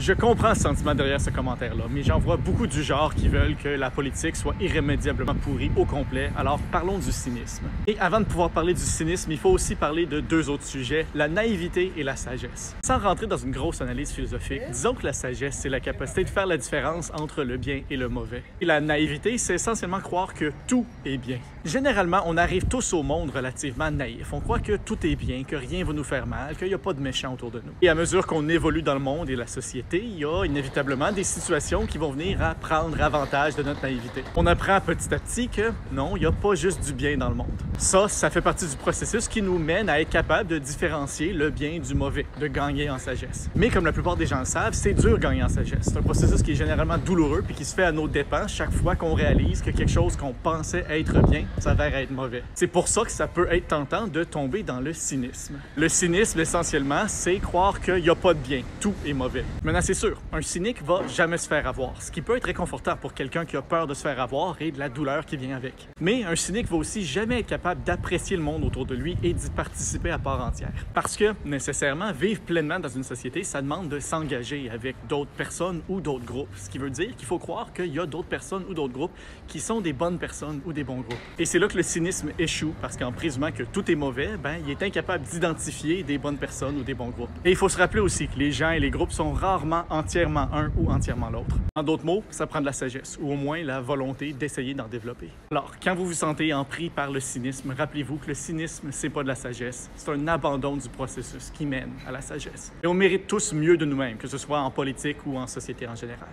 Je comprends ce sentiment derrière ce commentaire-là, mais j'en vois beaucoup du genre qui veulent que la politique soit irrémédiablement pourrie au complet. Alors parlons du cynisme. Et avant de pouvoir parler du cynisme, il faut aussi parler de deux autres sujets, la naïveté et la sagesse. Sans rentrer dans une grosse analyse philosophique, disons que la sagesse, c'est la capacité de faire la différence entre le bien et le mauvais. Et la naïveté, c'est essentiellement croire que tout est bien. Généralement, on arrive tous au monde relativement naïf. On croit que tout est bien, que rien va nous faire mal, qu'il n'y a pas de méchants autour de nous. Et à mesure qu'on évolue dans le monde et la société, il y a inévitablement des situations qui vont venir à prendre avantage de notre naïveté. On apprend petit à petit que non, il n'y a pas juste du bien dans le monde. Ça, ça fait partie du processus qui nous mène à être capable de différencier le bien du mauvais, de gagner en sagesse. Mais comme la plupart des gens le savent, c'est dur gagner en sagesse. C'est un processus qui est généralement douloureux puis qui se fait à nos dépens chaque fois qu'on réalise que quelque chose qu'on pensait être bien s'avère être mauvais. C'est pour ça que ça peut être tentant de tomber dans le cynisme. Le cynisme, essentiellement, c'est croire qu'il n'y a pas de bien, tout est mauvais. C'est sûr, un cynique va jamais se faire avoir, ce qui peut être réconfortant pour quelqu'un qui a peur de se faire avoir et de la douleur qui vient avec. Mais un cynique va aussi jamais être capable d'apprécier le monde autour de lui et d'y participer à part entière. Parce que, nécessairement, vivre pleinement dans une société, ça demande de s'engager avec d'autres personnes ou d'autres groupes. Ce qui veut dire qu'il faut croire qu'il y a d'autres personnes ou d'autres groupes qui sont des bonnes personnes ou des bons groupes. Et c'est là que le cynisme échoue, parce qu'en présumant que tout est mauvais, ben, il est incapable d'identifier des bonnes personnes ou des bons groupes. Et il faut se rappeler aussi que les gens et les groupes sont entièrement un ou entièrement l'autre. En d'autres mots, ça prend de la sagesse, ou au moins la volonté d'essayer d'en développer. Alors, quand vous vous sentez empris par le cynisme, rappelez-vous que le cynisme, c'est pas de la sagesse, c'est un abandon du processus qui mène à la sagesse. Et on mérite tous mieux de nous-mêmes, que ce soit en politique ou en société en général.